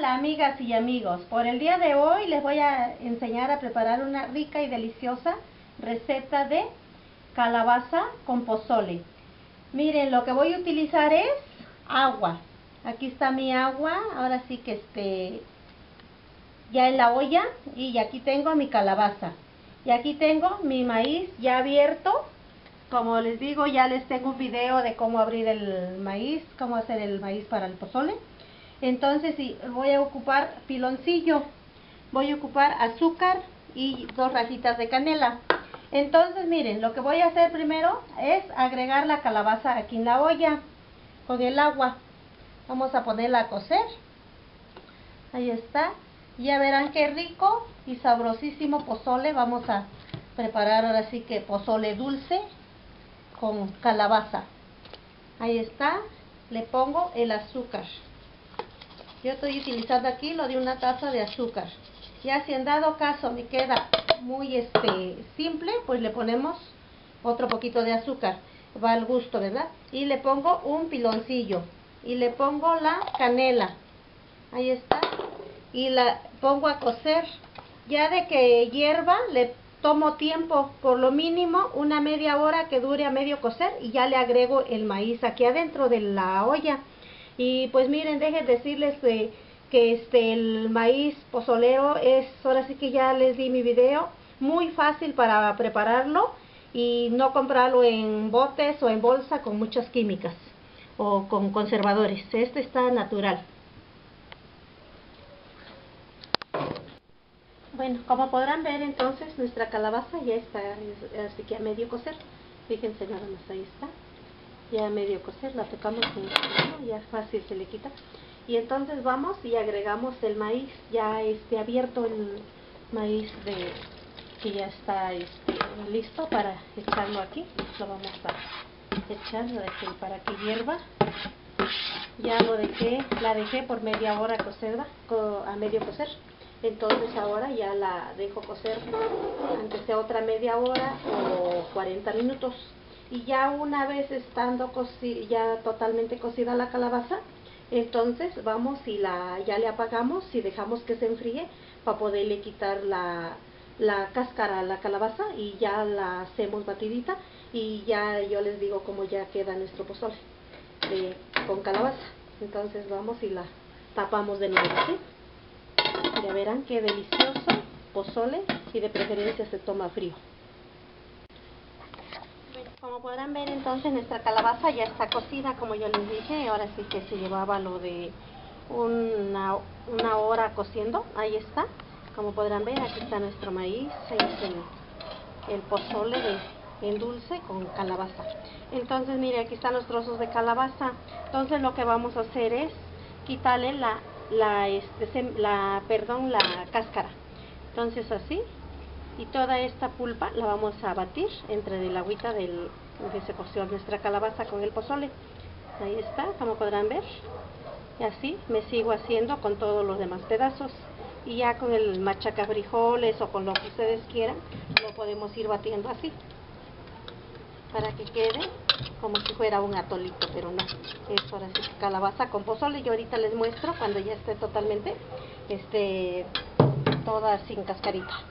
Hola amigas y amigos, por el día de hoy les voy a enseñar a preparar una rica y deliciosa receta de calabaza con pozole. Miren, lo que voy a utilizar es agua. Aquí está mi agua, ahora sí que este ya en la olla y aquí tengo mi calabaza. Y aquí tengo mi maíz ya abierto. Como les digo, ya les tengo un video de cómo abrir el maíz, cómo hacer el maíz para el pozole. Entonces sí, voy a ocupar piloncillo, voy a ocupar azúcar y dos rajitas de canela. Entonces miren, lo que voy a hacer primero es agregar la calabaza aquí en la olla con el agua. Vamos a ponerla a cocer. Ahí está. Ya verán qué rico y sabrosísimo pozole. Vamos a preparar ahora sí que pozole dulce con calabaza. Ahí está. Le pongo el azúcar. Yo estoy utilizando aquí lo de una taza de azúcar. Ya si en dado caso me queda muy este simple, pues le ponemos otro poquito de azúcar. Va al gusto, ¿verdad? Y le pongo un piloncillo. Y le pongo la canela. Ahí está. Y la pongo a cocer. Ya de que hierva, le tomo tiempo, por lo mínimo una media hora que dure a medio cocer. Y ya le agrego el maíz aquí adentro de la olla. Y pues miren, dejen decirles que, que este, el maíz pozolero es, ahora sí que ya les di mi video, muy fácil para prepararlo y no comprarlo en botes o en bolsa con muchas químicas o con conservadores. Este está natural. Bueno, como podrán ver entonces nuestra calabaza ya está así que a medio cocer. Fíjense nada más, ahí está ya medio cocer, la tocamos con el ya fácil se le quita. Y entonces vamos y agregamos el maíz, ya este abierto el maíz de que ya está este, listo para echarlo aquí. Lo vamos a echar para que hierva. Ya lo dejé, la dejé por media hora cocerda, a medio cocer. Entonces ahora ya la dejo cocer antes de otra media hora o 40 minutos y ya una vez estando ya totalmente cocida la calabaza, entonces vamos y la ya le apagamos y dejamos que se enfríe para poderle quitar la, la cáscara a la calabaza y ya la hacemos batidita y ya yo les digo cómo ya queda nuestro pozole con calabaza. Entonces vamos y la tapamos de nuevo, ¿sí? Ya verán qué delicioso pozole y de preferencia se toma frío. Como podrán ver entonces nuestra calabaza ya está cocida como yo les dije, ahora sí que se llevaba lo de una, una hora cociendo, ahí está, como podrán ver aquí está nuestro maíz, ahí es el, pozole de, el dulce con calabaza. Entonces mire aquí están los trozos de calabaza, entonces lo que vamos a hacer es quitarle la, la, este, la, perdón, la cáscara, entonces así y toda esta pulpa la vamos a batir entre el agüita del, que se coció nuestra calabaza con el pozole. Ahí está, como podrán ver. Y así me sigo haciendo con todos los demás pedazos. Y ya con el machaca frijoles o con lo que ustedes quieran, lo podemos ir batiendo así. Para que quede como si fuera un atolito, pero no. Es ahora sí calabaza con pozole. Yo ahorita les muestro cuando ya esté totalmente, este, toda sin cascarita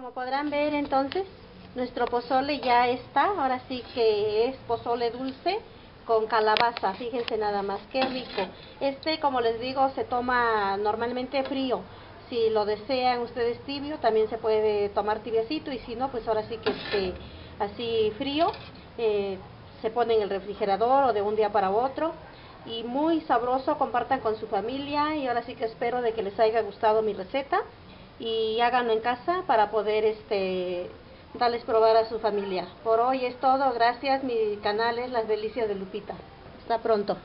como podrán ver entonces, nuestro pozole ya está, ahora sí que es pozole dulce con calabaza, fíjense nada más, qué rico. Este, como les digo, se toma normalmente frío. Si lo desean ustedes tibio, también se puede tomar tibiacito y si no, pues ahora sí que este, así frío, eh, se pone en el refrigerador o de un día para otro. Y muy sabroso, compartan con su familia y ahora sí que espero de que les haya gustado mi receta y háganlo en casa para poder este darles probar a su familia. Por hoy es todo, gracias, mi canal es Las Delicias de Lupita. Hasta pronto.